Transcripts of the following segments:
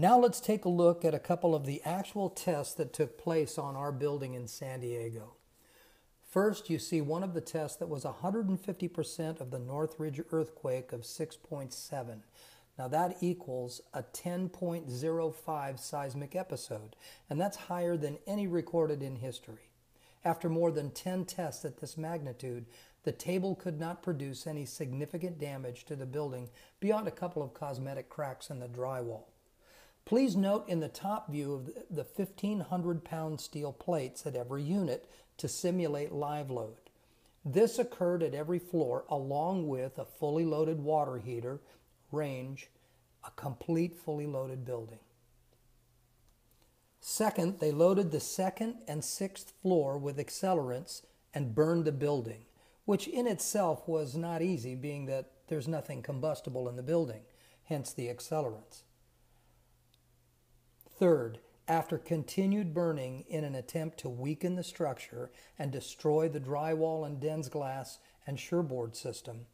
Now let's take a look at a couple of the actual tests that took place on our building in San Diego. First, you see one of the tests that was 150% of the Northridge earthquake of 6.7. Now that equals a 10.05 seismic episode, and that's higher than any recorded in history. After more than 10 tests at this magnitude, the table could not produce any significant damage to the building beyond a couple of cosmetic cracks in the drywall. Please note in the top view of the 1,500 pound steel plates at every unit to simulate live load. This occurred at every floor along with a fully loaded water heater, range, a complete fully loaded building. Second, they loaded the second and sixth floor with accelerants and burned the building, which in itself was not easy, being that there's nothing combustible in the building, hence the accelerants. Third, after continued burning in an attempt to weaken the structure and destroy the drywall and DensGlass and Sureboard system,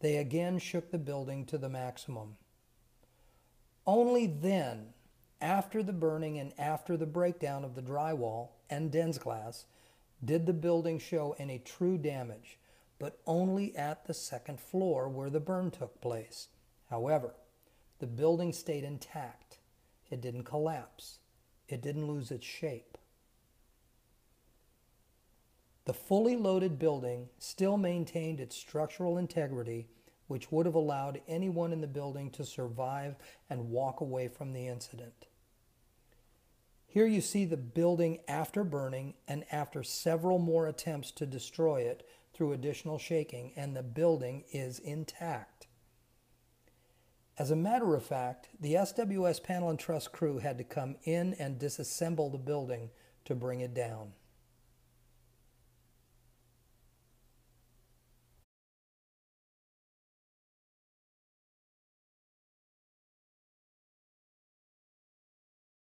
they again shook the building to the maximum. Only then, after the burning and after the breakdown of the drywall and DensGlass, did the building show any true damage, but only at the second floor where the burn took place. However, the building stayed intact it didn't collapse. It didn't lose its shape. The fully loaded building still maintained its structural integrity, which would have allowed anyone in the building to survive and walk away from the incident. Here you see the building after burning and after several more attempts to destroy it through additional shaking, and the building is intact. As a matter of fact, the SWS panel and truss crew had to come in and disassemble the building to bring it down.